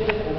Yes.